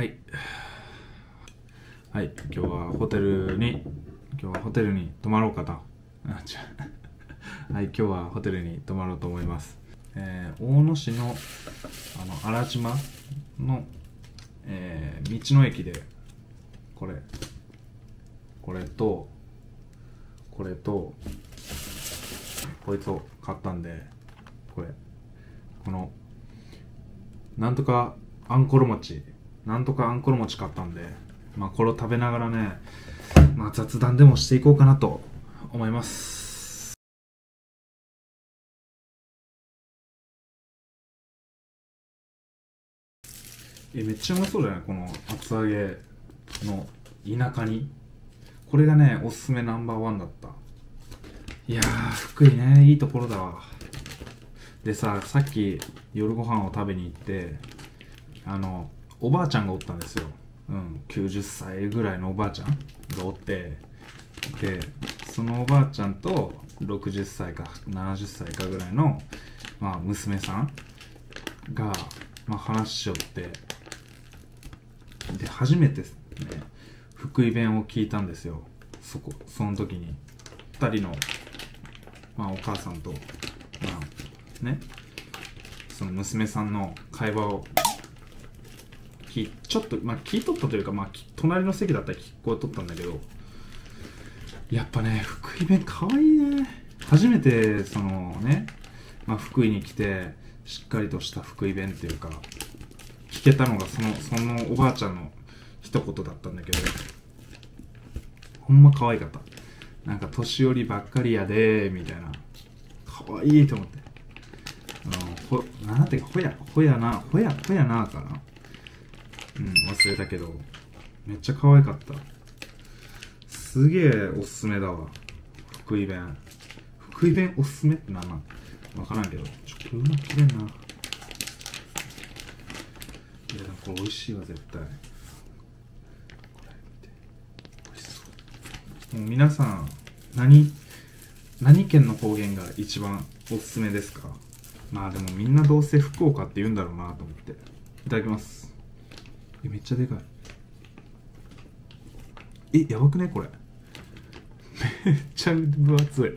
はい。はい。今日はホテルに今日はホテルに泊まろうかと。あ違う。はい今日はホテルに泊まろうと思います。えー、大野市のあの荒島の、えー、道の駅でこれこれとこれとこいつを買ったんでこれ。このなんとかあんころ餅なんとかあんころ餅買ったんでまあこれを食べながらねまあ雑談でもしていこうかなと思います。えめっちゃうまそうじゃない？この厚揚げの田舎に。これがねおすすめナンバーワンだった。いやー福井ねいいところだわ。でささっき夜ご飯を食べに行ってあのおばあちゃんがおったんですよ。うん90歳ぐらいのおばあちゃんがおってでそのおばあちゃんと60歳か70歳かぐらいの、まあ、娘さんが、まあ、話しよってで初めてね福井弁を聞いたんですよ。そこその時に。2人の、まあ、お母さんとまあねその娘さんの会話をきちょっと、まあ、聞いとったというか、まあ、隣の席だったら聞こえとったんだけどやっぱね福井弁かわいいね。初めてそのね、まあ、福井に来てしっかりとした福井弁っていうか聞けたのがそのそのおばあちゃんの一言だったんだけどほんま可愛かった。なんか年寄りばっかりやでみたいな。可愛いと思って。あのほなんていうかほやほやなほやほやなかな。うん忘れたけど。めっちゃ可愛かった。すげえおすすめだわ。福井弁。福井弁おすすめってなんなん？わからんけど。ちょっとうまきれんな。いやこれ美味しいわ絶対。これ見て。美味しそう。もう皆さん何何県の方言が一番おすすめですか？まあでもみんなどうせ福岡って言うんだろうなと思って。いただきます。えめっちゃでかい。えやばくねこれ。めっちゃ分厚い。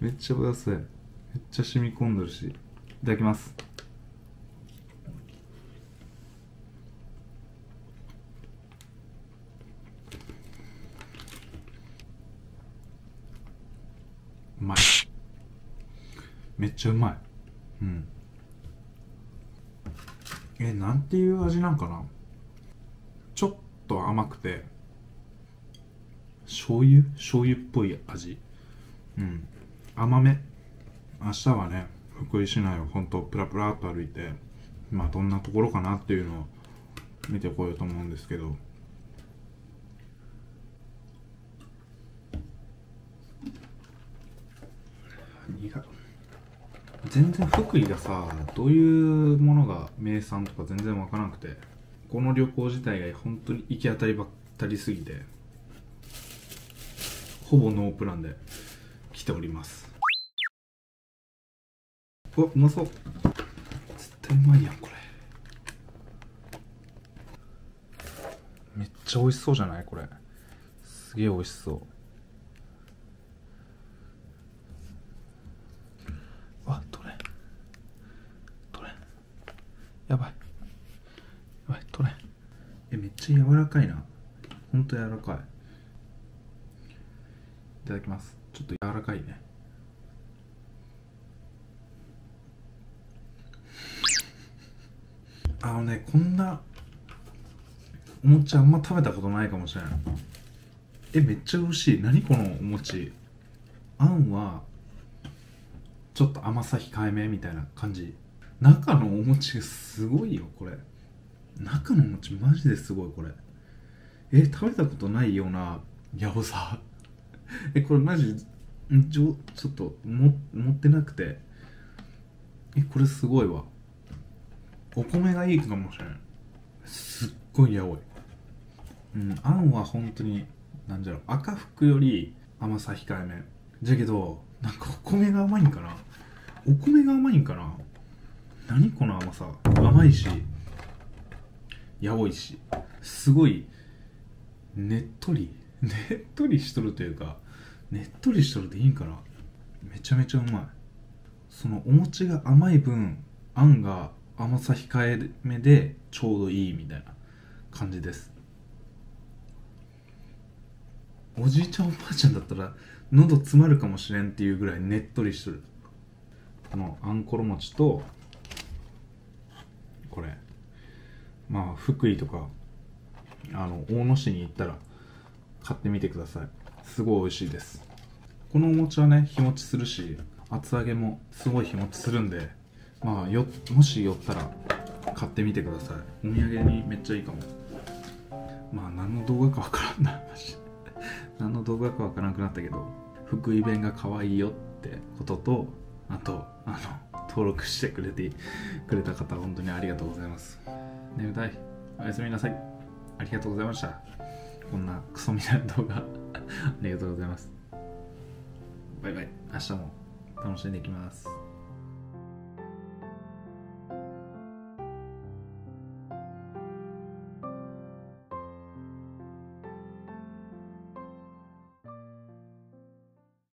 めっちゃ分厚い。めっちゃ染み込んでるし。いただきます。うまい。めっちゃうまい。うん。えなんていう味なんかなちょっと甘くて醤油？醤油っぽい味？うん。甘め？明日はね福井市内をほんとプラプラっと歩いてまあどんなところかなっていうのを見てこようと思うんですけど。全然福井がさどういうものが名産とか全然わからなくて。この旅行自体が本当に行き当たりばったりすぎてほぼノープランで来ております。うわうまそう。絶対うまいやんこれ。めっちゃ美味しそうじゃない？これ。すげえ美味しそう。あ取れ。ん取れ。やばいやばい取れんえめっち柔らかいな。ほんと柔らかい。いただきます。ちょっと柔らかいね。あのねこんなお餅あんま食べたことないかもしれないえめっちゃ美味しい。何このお餅？あんはちょっと甘さ控えめみたいな感じ。中のお餅がすごいよこれ。中の餅マジですごいこれ。え食べたことないようなやおさ。えこれマジちょちょっとも持ってなくて。えこれすごいわ。お米がいいかもしれないすっごいやおい。うんあんは本当になんじゃろう。赤福より甘さ控えめ。じゃけどなんかお米が甘いんかな。お米が甘いんかな。何この甘さ。甘いし。やおいしすごいねっとりねっとりしとるというかねっとりしとるでいいんかな。めちゃめちゃうまい。そのお餅が甘い分あんが甘さ控えめでちょうどいいみたいな感じです。おじいちゃんおばあちゃんだったら喉詰まるかもしれんっていうぐらいねっとりしてる。このあんころ餅とこれ。まあ福井とかあの大野市に行ったら買ってみてください。すごい美味しいです。このお餅はね日持ちするし厚揚げもすごい日持ちするんでまあよもし寄ったら買ってみてください。お土産にめっちゃいいかも。まあ何の動画かわからんなマジ 何の動画かわからなくなったけど福井弁が可愛いよってこととあとあの登録してくれてくれた方本当にありがとうございます。眠たいおやすみなさい。ありがとうございました。こんなクソみたいな動画。ありがとうございます。バイバイ。明日も楽しんでいきます。